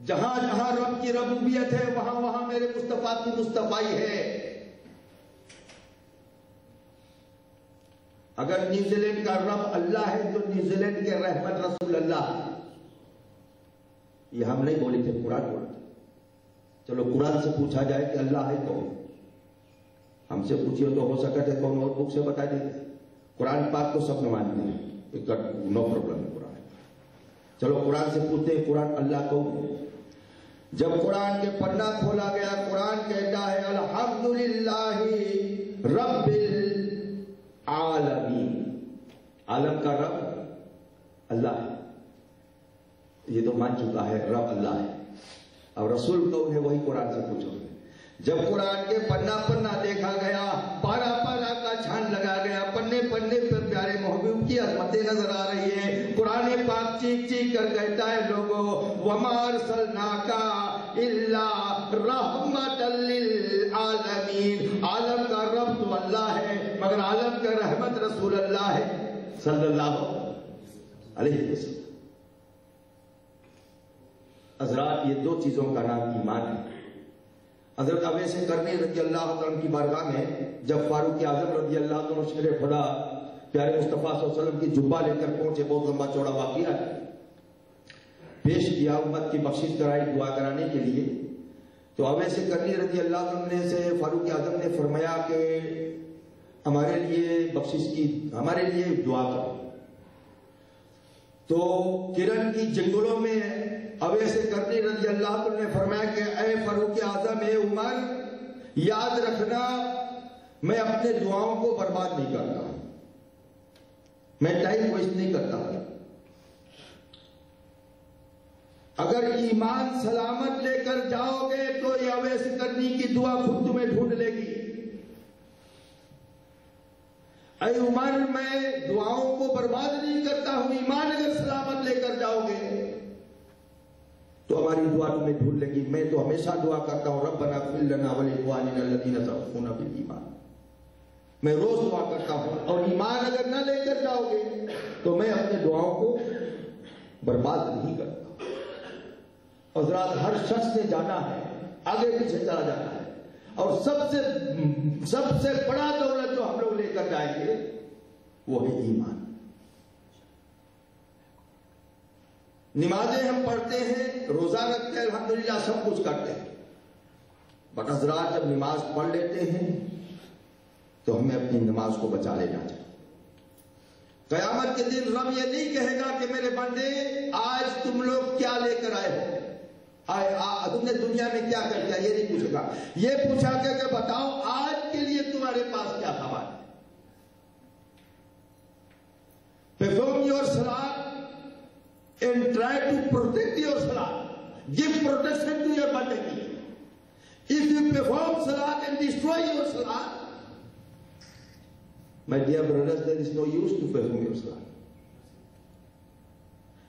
जहाँ जहाँ रब की रबूबियत है, वहाँ वहाँ मेरे मुस्तफ़ा की मुस्तफाई है। अगर न्यूजीलैंड का रब अल्लाह है तो न्यूजीलैंड के रहमत रसूल अल्लाह ये हम नहीं बोले थे, कुरान बोलते चलो, कुरान से पूछा जाए कि अल्लाह है कौन? हमसे पूछिए तो हो सकता है कौन और बुक से बता देते कुरान पाक को सब मानते हैं। नो प्रॉब्लम है कुरान। चलो, कुरान से पूछते हैं, कुरान अल्लाह कौन है? जब कुरान के पन्ना खोला गया, कुरान कहता है, अल्हम्दुलिल्लाह रब्बिल आलमीन. आलम का रब अल्लाह है। ये तो मान चुका है, रब अल्लाह है। और रसूल कौन है, वही कुरान से पूछोगे जब कुरान के पन्ना पन्ना देखा गया, पारा पारा का छान लगा गया, पन्ने पन्ने पर प्यारे महबूब की अजमतें नज़र आ रही है। कुरान पाक चीख चीख कर कहता है, लोगों वमार सलनाका इल्ला आलमीन आलम का रब तो अल्लाह है, मगर आलम का रहमत रसूल अल्लाह है। सल्लल्लाहु अलैहि वसल्लम। हजरात, ये दो चीज़ों का नाम ईमान है। हज़रत अवैसे करने रज़ी अल्लाह की बारगाह में, जब फारूक आज़म रज़ी अल्लाह शेर खुदा, प्यारे मुस्तफ़ा वसल्लम की जुब्बा लेकर पहुँचे, बहुत लंबा चौड़ा वाकिया है। पेश किया, उम्मत की बख्शिश कराई दुआ कराने के लिए। तो अवैसे करनी रज़ी अल्लाह ने से, फारूक आज़म ने फरमाया कि हमारे लिए बख्शिश की, हमारे लिए दुआ करो। तो किरण की जंगलों में अवैसे करनी रज़ी अल्लाह ने फरमाया कि अय फारूक आज़म, ए उमर याद रखना, मैं अपने दुआओं को बर्बाद नहीं करता। मैं टाइम वेस्ट नहीं करता। अगर ईमान सलामत लेकर जाओगे तो ये अवैस करनी की दुआ खुद तुम्हें ढूंढ लेगी। अय उमर, मैं दुआओं को बर्बाद नहीं करता हूँ। ईमान अगर सलामत लेकर जाओगे तो हमारी दुआ तुम्हें ढूंढ लेगी। मैं तो हमेशा दुआ करता हूँ रब बना वलीना बिल ईमान। मैं रोज दुआ करता हूँ, और ईमान अगर ना लेकर जाओगे तो मैं अपने दुआओं को बर्बाद नहीं करता। हजरात हर शख्स ने जाना है, आगे पीछे चला जाना है। और सबसे सबसे बड़ा दौलत जो हम लोग लेकर जाएँगे वो है ईमान। नमाजें हम पढ़ते हैं, रोजा रखते हैं, अलहमदुलिल्लाह सब कुछ करते हैं। बट हजरात जब नमाज़ पढ़ लेते हैं तो हमें अपनी नमाज़ को बचा लेना चाहिए। कयामत के दिन रब ये नहीं कहेगा कि मेरे बंदे, आज तुम लोग क्या लेकर आए हो? तुमने दुनिया में क्या कर दिया ये नहीं पूछेगा। ये पूछा कि, बताओ आज के लिए तुम्हारे पास क्या था perform your salad and try to protect your salad give protection to your बंदगी इफ़ यू परफॉर्म सलाद एंड डिस्ट्रॉय योर सलाद My dear brothers, there is no use to perform your salah.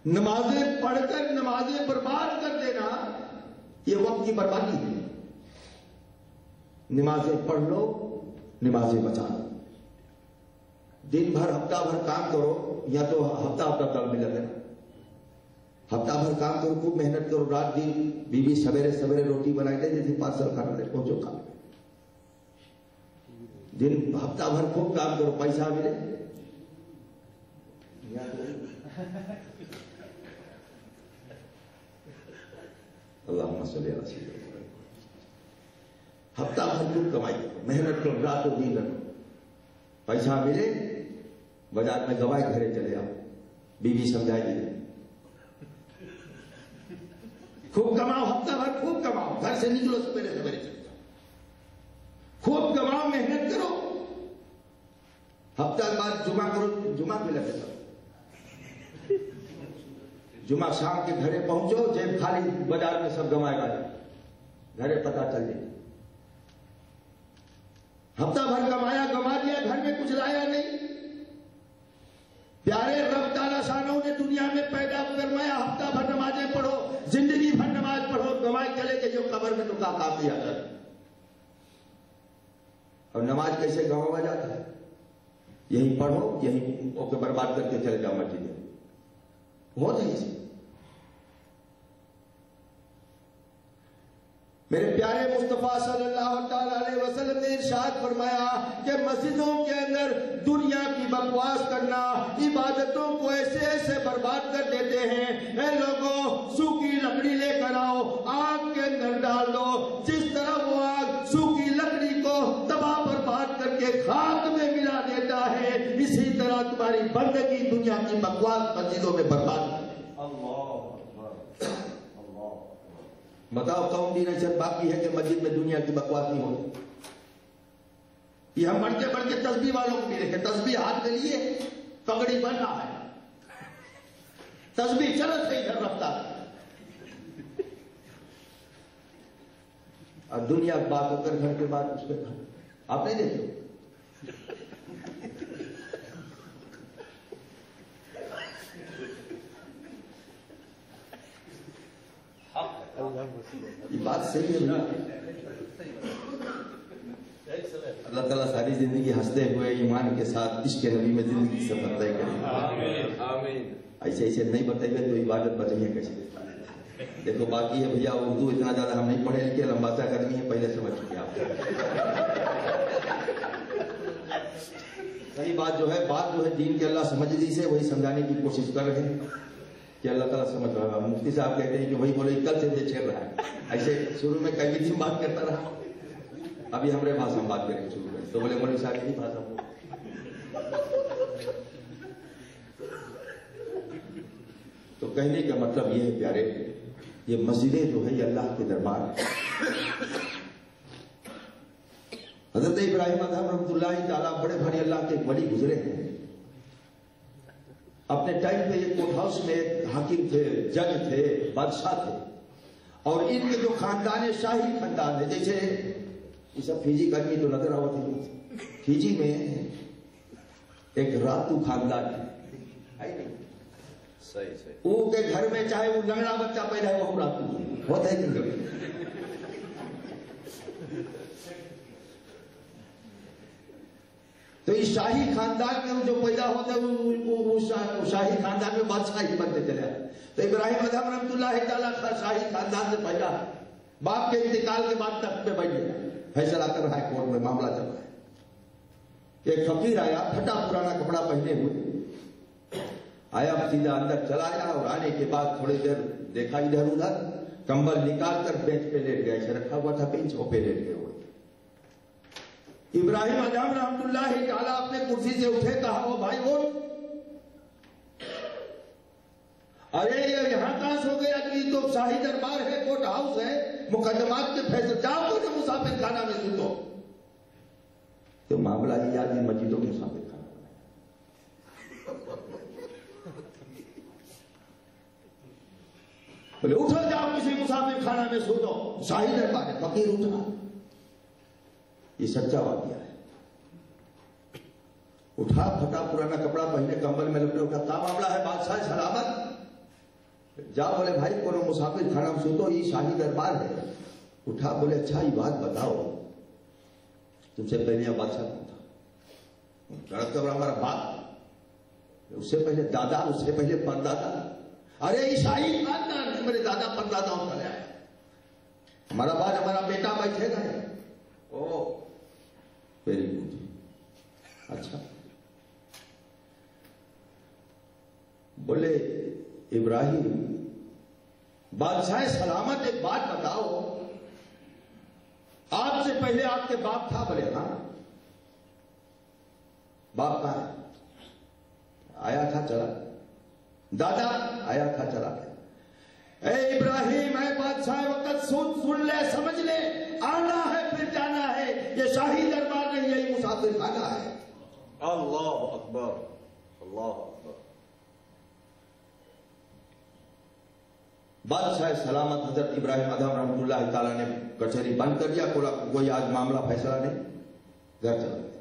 नमाजें पढ़कर, नमाजें बर्बाद कर देना, ये वक्त की बर्बादी है। नमाजें पढ़ लो, नमाजें बचा लो। दिन भर, हफ़्ता भर काम करो, या तो हफ़्ता हफ़्ता कल मिला देना हफ़्ता भर काम करो, खूब मेहनत करो, रात दिन बीबी सवेरे सवेरे रोटी बनाई दे जैसे पार्सल खाना दे पहुंचो खा दिन, हफ़्ता भर खूब काम करो, पैसा मिले। अल्लाह हफ़्ता भर खूब कमाई, मेहनत करो, रातों दिन रखो। पैसा मिले, बाज़ार में गवाए घरे चले आओ। बीवी समझाएगी खूब कमाओ, हफ़्ता भर खूब कमाओ। घर से निकलो, सवेरे सवेरे चले जाओ खूब कमाओ, मेहनत करो। हफ़्ता बाद जुमा करो जुमा पे लगे जाओ जुमा शाम के घरे पहुंचो, जेब खाली, बाज़ार में सब गवाएगा घरे पता चल जाए हफ़्ता भर कमाया कमा दिया, घर में कुछ लाया नहीं। प्यारे रब ताला शानों ने दुनिया में पैदा करवाया हफ़्ता भर नमाजें पढ़ो, ज़िंदगी भर नमाज़ पढ़ो कमाए चले गए, जो कबर में तो का काफ़ी आता है और नमाज़ कैसे गंवावा जाता है? यही पढ़ो, यही बर्बाद करके चले जाओ मस्जिद है इसे मेरे प्यारे मुस्तफ़ा सल्लल्लाहु अलैहि वसल्लम ने इरशाद फरमाया कि मस्जिदों के अंदर दुनिया की बकवास करना, इबादतों को ऐसे ऐसे बर्बाद कर देते हैं। लोगों, सूखी लकड़ी लेकर आओ, आग के अंदर डाल दो। जिस तरह वो आग सूखी लकड़ी को तबाह बर्बाद करके खाक में मिला देता है, इसी तरह तुम्हारी बंदगी दुनिया की बकवास मस्जिदों में बर्बाद कर बताओ, कौन दिन ऐसा बाकी है कि मस्जिद में दुनिया की बकवास नहीं होती ये हम बढ़ते बढ़ते तस्बी वालों को भी देखे। तस्बी हाथ में लिए पगड़ी बन रहा है। तस्बी चलत है इधर रफ्ता और दुनिया बात होकर घर के बाद घर। आप नहीं ये बात सही है ना? अल्लाह ताला सारी ज़िंदगी हँसते हुए ईमान के साथ इश्क नबी में ज़िंदगी सफ़र तय करें। ऐसे ऐसे नहीं बताइए तो इबादत बताइए कैसे देखो बाकी है भैया उर्दू इतना ज़्यादा हम नहीं पढ़े लिखे लंबा लंबासा करनी है पहले समझ चुके आप। सही बात जो है बात जो है दीन के अल्लाह समझ दी से वही समझाने की कोशिश कर रहे हैं। कि अल्लाह ताला समझ रहा मुफ्ती साहब कहते हैं कि वही बोले, कल से दे छेड़ रहा है। ऐसे शुरू में कई दिन बात करता रहा। अभी हमारे भाषा में बात करेंगे शुरू में। तो बोले, मौलवी साहब, यही भाषा बोलो। तो कहने का मतलब ये है, प्यारे, ये मस्जिदें जो है, ये अल्लाह के दरबार हज़रत इब्राहिम अदम रहमतुल्लाह ताला बड़े भारी अल्लाह के बड़ी गुजरे हैं। अपने टाइम पे ये कोर्ट हाउस में एक हाकिम थे जज थे बादशाह थे। और इनके जो खानदान है शाही खानदान है जैसे ये सब फिजी गर्मी तो नज़र आवत है फिजी में एक रातू खानदान है। सही सही। वो के घर में चाहे वो लंगड़ा बच्चा पैदा है वो हम रातू होता है कि नहीं? तो इस शाही खानदान में जो पैदा होते हैं शाही खानदान में बादशाह ही बनते चले तो इब्राहिम अदम रहमतुल्लाह ताला खा शाही खानदान से पैदा। बाप के इंतकाल के बाद तख्त पे बैठ गया। फैसला कर रहा कोर्ट में, मामला चल रहा है। एक फकीर आया, फटा पुराना कपड़ा पहने हुए। आया, सीधा अंदर चला आया और आने के बाद थोड़ी देर देखा इधर उधर कंबल निकाल कर बेंच पे लेट गया रखा हुआ था, बेंच वो पे लेट वो। इब्राहिम अजम रहमतुल्लाह ताला अपने कुर्सी से उठे, कहा वो भाई, उठ। अरे, ये यहाँ कहाँ सो गया कि तो शाही दरबार है, कोर्ट हाउस है, मुकदमात के फैसले, जाओ तो ना मुसाफिर खाना में सुनो तो मामला है मस्जिदों में मुसाफिर उठो जाओ, किसी मुसाफिर खाना में सो दो शाही दरबार है, फकीर उठा ये सच्चा वाक्य है। उठा, फटा पुराना कपड़ा, पहने कंबल में लपटे उठा क्या मामला है, बादशाह सलामत। जा बोले, भाई, कोनो मुसाफिर खाना में सुतो, ये शाही दरबार है। उठा, बोले अच्छा ये बात बताओ। तुमसे पहले यह बादशाह कौन था? कबर हमारा बाप। उससे पहले दादा, उससे पहले परदादा। अरे है, मेरे दादा परदादाओं का। आया हमारा बाद हमारा बेटा बैठेगा ओ वेरी गुड अच्छा। बोले, इब्राहिम, बादशाह सलामत एक बात बताओ। आपसे पहले आपके बाप था बोले हाँ। बाप कहा आया था, चला। दादा, आया था, चला। गया ए इब्राहिम है बादशाह, वक्त सुन सुन ले, समझ ले। आना है, फिर जाना है। ये शाही दरबार यही मुसाफिर खाना है। अल्लाह अकबर अल्लाह अकबर। बादशाह सलामत हज़रत इब्राहिम अदम रहमतुल्लाह ताला ने कचहरी बंद कर दिया कोई आज मामला फैसला नहीं? घर चला गया।